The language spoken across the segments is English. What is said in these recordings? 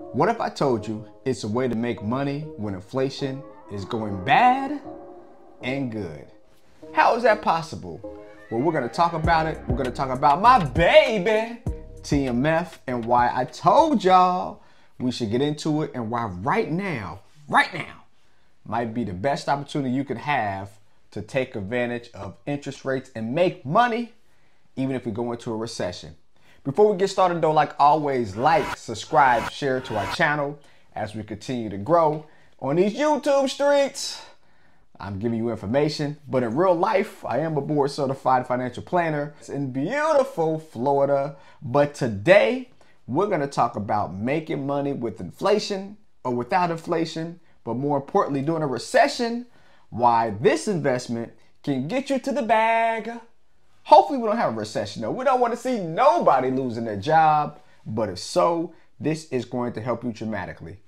What if I told you it's a way to make money when inflation is going bad and good? How is that possible? Well, we're gonna talk about it. We're gonna talk about my baby, TMF, and why I told y'all we should get into it and why right now, right now, might be the best opportunity you could have to take advantage of interest rates and make money, even if we go into a recession. Before we get started though, like always, like, subscribe, share to our channel as we continue to grow on these YouTube streets. I'm giving you information, but in real life, I am a board certified financial planner it's in beautiful Florida. But today, we're gonna talk about making money with inflation or without inflation, but more importantly, during a recession, why this investment can get you to the bag Hopefully, we don't have a recession though. We don't want to see nobody losing their job, but if so, this is going to help you dramatically.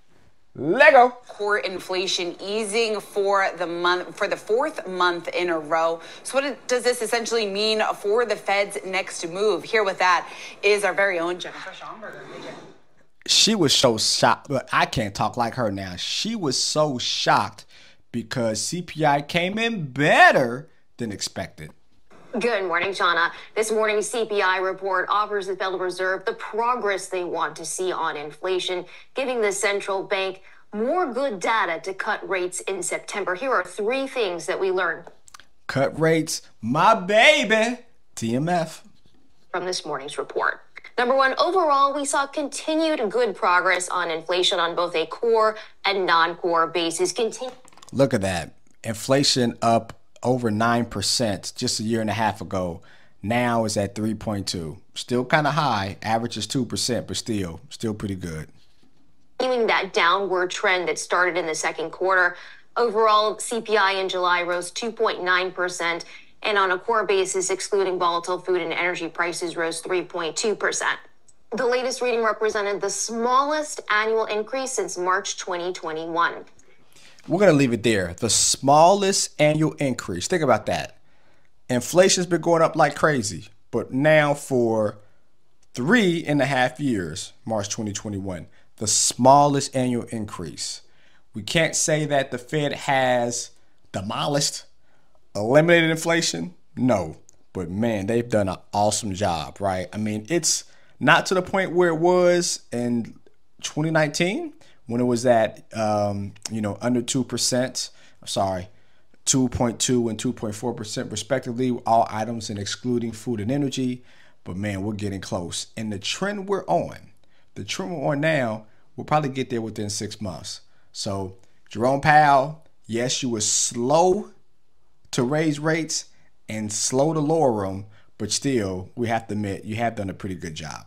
Lego. Core inflation easing for the month for the fourth month in a row. So what does this essentially mean for the Fed's next move? Here with that is our very own Jennifer Schonberger. She was so shocked, but I can't talk like her now. She was so shocked because CPI came in better than expected. Good morning, Seana. This morning's CPI report offers the Federal Reserve the progress they want to see on inflation, giving the central bank more good data to cut rates in September. Here are three things that we learned. Cut rates, my baby, TMF. From this morning's report. Number one, overall, we saw continued good progress on inflation on both a core and non core basis. Continue. Look at that. Inflation up over 9% just a year and a half ago. Now is at 3.2. Still kind of high. Average is 2%, but still, still pretty good. Continuing that downward trend that started in the second quarter. Overall, CPI in July rose 2.9%, and on a core basis, excluding volatile food and energy prices, rose 3.2%. The latest reading represented the smallest annual increase since March 2021 we're going to leave it there. The smallest annual increase. Think about that. Inflation's been going up like crazy, but now for three and a half years, March 2021, the smallest annual increase. We can't say that the Fed has demolished, eliminated inflation. No, but man, they've done an awesome job, right? I mean, it's not to the point where it was in 2019 when it was at um, you know under two percent. Sorry, 2.2 and 2.4 percent respectively, all items and excluding food and energy. But man, we're getting close, and the trend we're on, the trend we're on now, we'll probably get there within six months. So Jerome Powell, yes, you were slow to raise rates and slow to lower them, but still, we have to admit you have done a pretty good job.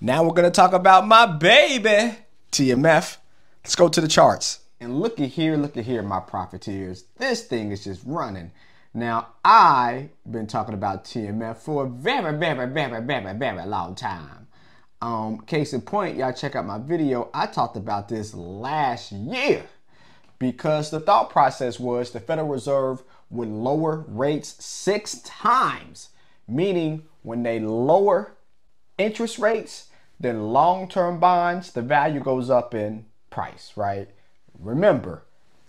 Now we're gonna talk about my baby, TMF. Let's go to the charts. And look at here, look at here, my profiteers. This thing is just running. Now, I've been talking about TMF for a very, very, very, very, very long time. Um, case in point, y'all check out my video. I talked about this last year because the thought process was the Federal Reserve would lower rates six times, meaning when they lower interest rates, then long-term bonds, the value goes up in price, right? Remember,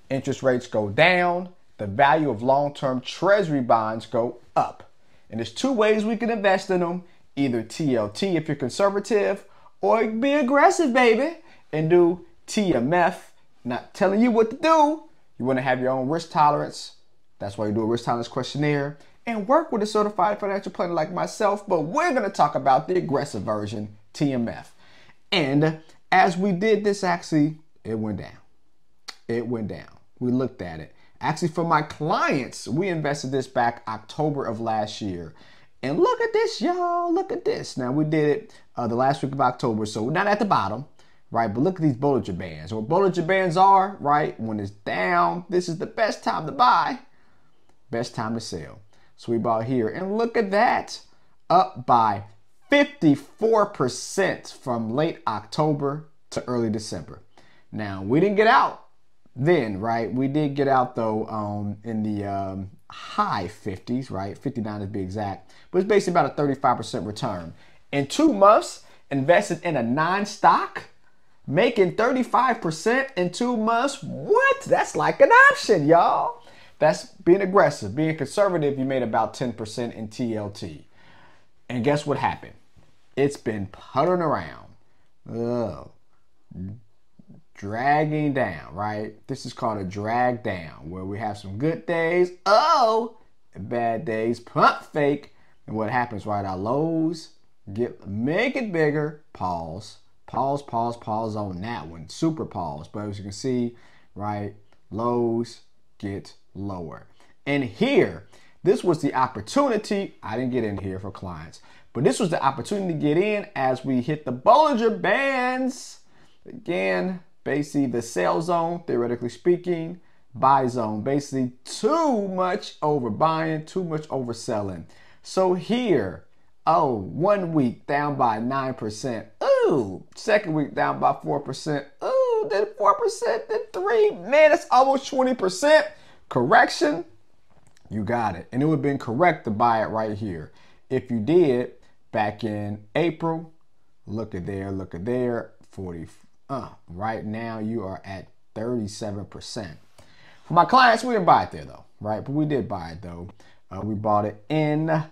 interest rates go down, the value of long-term treasury bonds go up. And there's two ways we can invest in them, either TLT if you're conservative, or be aggressive, baby, and do TMF. Not telling you what to do. You want to have your own risk tolerance. That's why you do a risk tolerance questionnaire and work with a certified financial planner like myself. But we're going to talk about the aggressive version, TMF. And as we did this, actually, it went down. It went down. We looked at it. Actually, for my clients, we invested this back October of last year. And look at this, y'all. Look at this. Now, we did it uh, the last week of October, so we're not at the bottom, right? But look at these Bollinger Bands. What Bollinger Bands are, right? When it's down, this is the best time to buy, best time to sell. So we bought here. And look at that. Up by 54% from late October to early December. Now, we didn't get out then, right? We did get out though um, in the um, high 50s, right? 59 to be exact, but it's basically about a 35% return. In two months, invested in a non stock, Making 35% in two months? What? That's like an option, y'all. That's being aggressive. Being conservative, you made about 10% in TLT. And guess what happened? It's been puttering around. Ugh. Dragging down, right? This is called a drag down, where we have some good days, oh, bad days, pump fake. And what happens, right? Our lows get make it bigger, pause, pause, pause, pause on that one. Super pause. But as you can see, right, lows get lower. And here, this was the opportunity. I didn't get in here for clients, but this was the opportunity to get in as we hit the Bollinger Bands. Again, basically the sell zone, theoretically speaking, buy zone. Basically, too much overbuying, too much overselling. So here, oh, one week down by 9%. Ooh, second week down by 4%. Ooh, then 4%, then 3 Man, that's almost 20%. Correction, you got it. And it would have been correct to buy it right here. If you did back in April, look at there, look at there, 40. Uh, right now you are at 37%. For my clients, we didn't buy it there though, right? But we did buy it though. Uh, we bought it in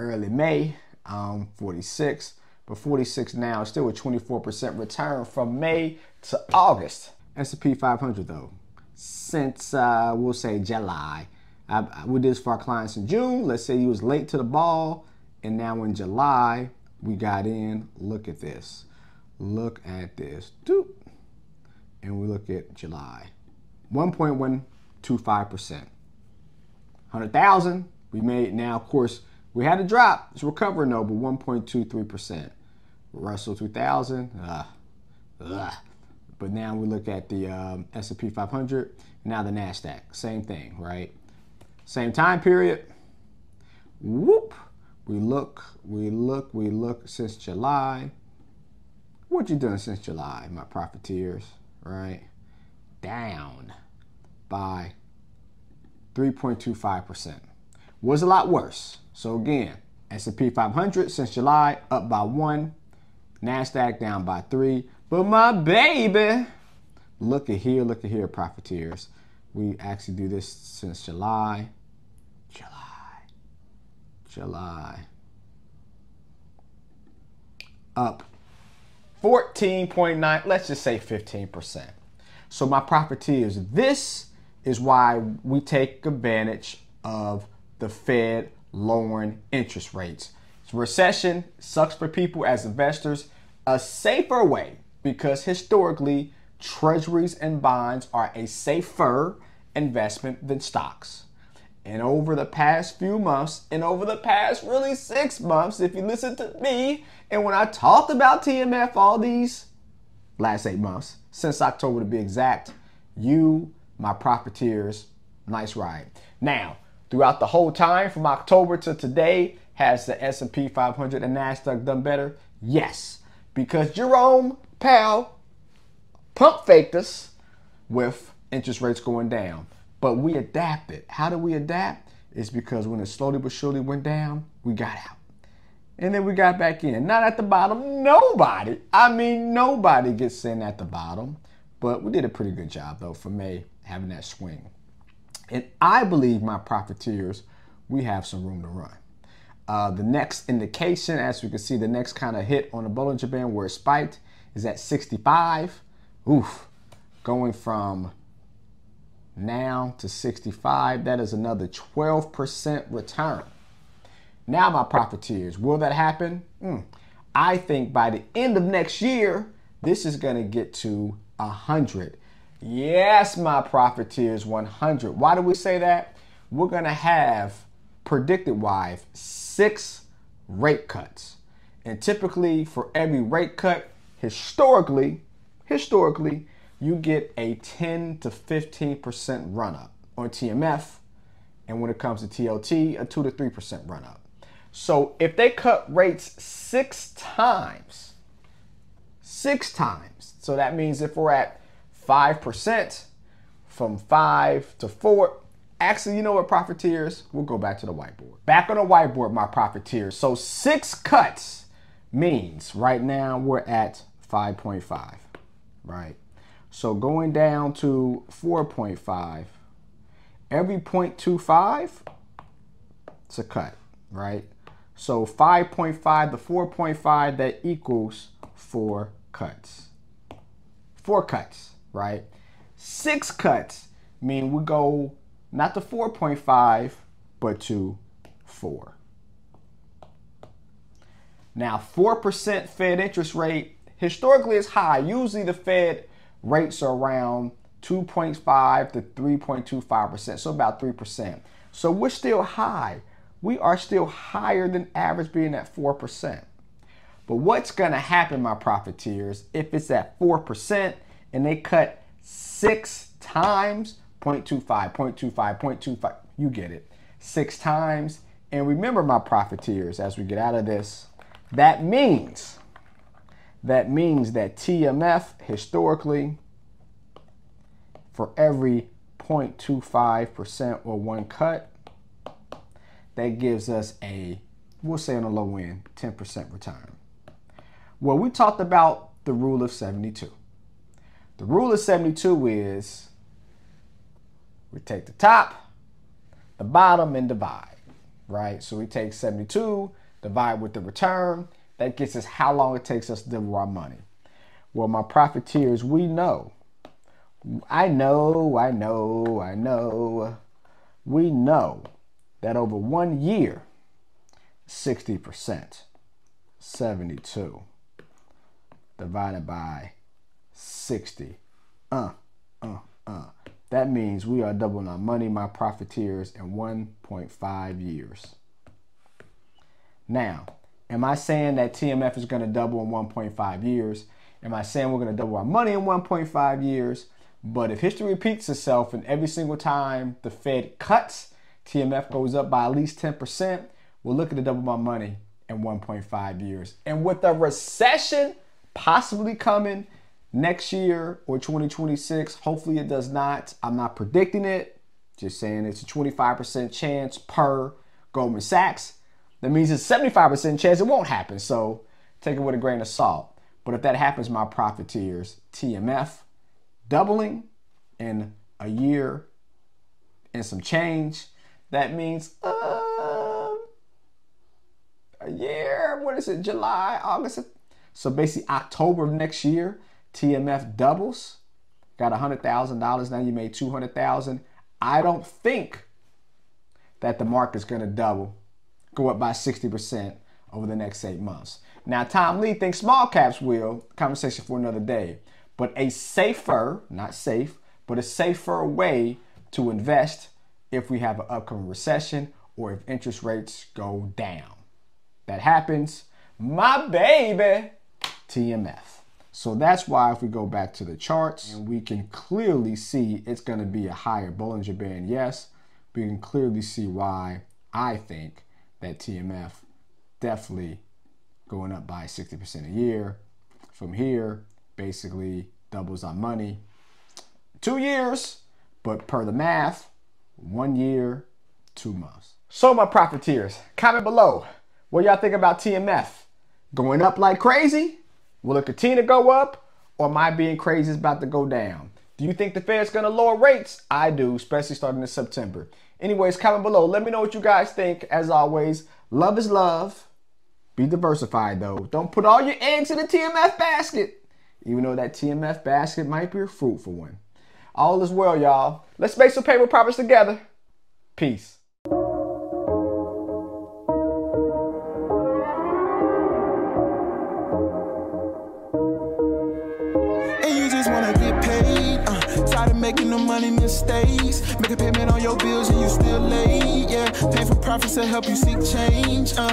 early May, um, 46. But 46 now, still a 24% return from May to August. S&P 500 though, since uh, we'll say July. I, I, we did this for our clients in June. Let's say you was late to the ball, and now in July we got in. Look at this. Look at this. Doop. And we look at July. 1.125%. 100,000 we made now, of course, we had a drop. It's recovering though, but 1.23%. Russell 2000, uh, but now we look at the um, S&P 500, now the Nasdaq, same thing, right? Same time period. Whoop. We look, we look, we look since July. What you done since July, my profiteers, right? Down by 3.25%. Was a lot worse. So again, S&P 500 since July up by 1, NASDAQ down by 3. But my baby, look at here, look at here, profiteers. We actually do this since July, July, July. Up 14.9, let's just say 15%. So my property is this is why we take advantage of the Fed lowering interest rates. Recession sucks for people as investors. A safer way because historically, treasuries and bonds are a safer investment than stocks. And over the past few months, and over the past really six months, if you listen to me, and when I talked about TMF all these last eight months, since October to be exact, you, my profiteers, nice ride. Now, throughout the whole time from October to today, has the S&P 500 and Nasdaq done better? Yes, because Jerome Powell pump faked us with interest rates going down. But we adapted. How do we adapt? It's because when it slowly but surely went down, we got out. And then we got back in. Not at the bottom. Nobody, I mean, nobody gets in at the bottom. But we did a pretty good job, though, for May having that swing. And I believe, my profiteers, we have some room to run. Uh, the next indication, as we can see, the next kind of hit on the Bollinger Band where it spiked is at 65. Oof, going from now to 65, that is another 12% return. Now, my profiteers, will that happen? Mm. I think by the end of next year, this is going to get to 100. Yes, my profiteers, 100. Why do we say that? We're going to have predicted wise six rate cuts. And typically for every rate cut, historically, historically, you get a 10 to 15% run up on TMF. And when it comes to TLT, a 2 to 3% run up. So if they cut rates six times, six times, so that means if we're at 5% from 5 to 4. Actually, you know what, profiteers? We'll go back to the whiteboard. Back on the whiteboard, my profiteers. So six cuts means right now we're at 5.5. right? So going down to 4.5, every 0.25, it's a cut, right? So 5.5 to 4.5, that equals four cuts. Four cuts, right? Six cuts mean we go not to 4.5, but to 4. Now, 4% Fed interest rate historically is high. Usually the Fed rates are around 2.5 to 3.25%, so about 3%. So we're still high. We are still higher than average being at 4%. But what's going to happen, my profiteers, if it's at 4% and they cut six times 0.25, 0.25, 0.25, you get it, six times. And remember, my profiteers, as we get out of this, that means that means that TMF historically for every 0.25% or one cut that gives us a we'll say on the low end 10% return. Well, we talked about the rule of 72. The rule of 72 is we take the top, the bottom, and divide, right? So we take 72, divide with the return. That gets us how long it takes us to double our money. Well, my profiteers, we know. I know, I know, I know. We know that over one year, 60%, 72, divided by 60. Uh, uh, uh. That means we are doubling our money, my profiteers, in 1.5 years. Now, am I saying that TMF is going to double in 1.5 years? Am I saying we're going to double our money in 1.5 years? But if history repeats itself and every single time the Fed cuts, TMF goes up by at least 10%, we're looking to double my money in 1.5 years. And with a recession possibly coming next year or 2026, hopefully it does not. I'm not predicting it, just saying it's a 25% chance per Goldman Sachs. That means it's 75% chance it won't happen. So take it with a grain of salt. But if that happens, my profiteers, TMF doubling in a year and some change, that means uh, a year. What is it? July, August. So basically, October of next year, TMF doubles. Got $100,000. Now you made 200000 I don't think that the market's to double go up by 60% over the next eight months. Now, Tom Lee thinks small caps will. Conversation for another day. But a safer, not safe, but a safer way to invest if we have an upcoming recession or if interest rates go down. That happens, my baby, TMF. So that's why if we go back to the charts and we can clearly see it's going to be a higher Bollinger Band, yes, we can clearly see why I think that TMF definitely going up by 60% a year. From here, basically doubles our money. Two years, but per the math, one year, two months. So my profiteers, comment below. What y'all think about TMF? Going up like crazy? Will it continue to go up? Or am I being crazy is about to go down? Do you think the Fed's gonna lower rates? I do, especially starting in September. Anyways, comment below. Let me know what you guys think. As always, love is love. Be diversified though. Don't put all your eggs in the TMF basket. Even though that TMF basket might be a fruitful one. All is well, y'all. Let's make some paper profits together. Peace. Making the money mistakes. Make a payment on your bills and you still late. Yeah, Payneful Profits to help you seek change. Uh,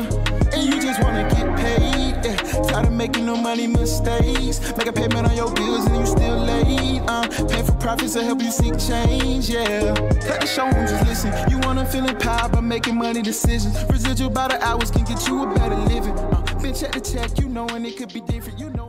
and you just wanna get paid. Yeah, tired of making no money mistakes. Make a payment on your bills and you still late. Uh, Payneful Profits to help you seek change. Yeah, cut the show and just listen. You wanna feel empowered by making money decisions. Residual by the hours can get you a better living. Uh, been check to check, you knowing it could be different. You know.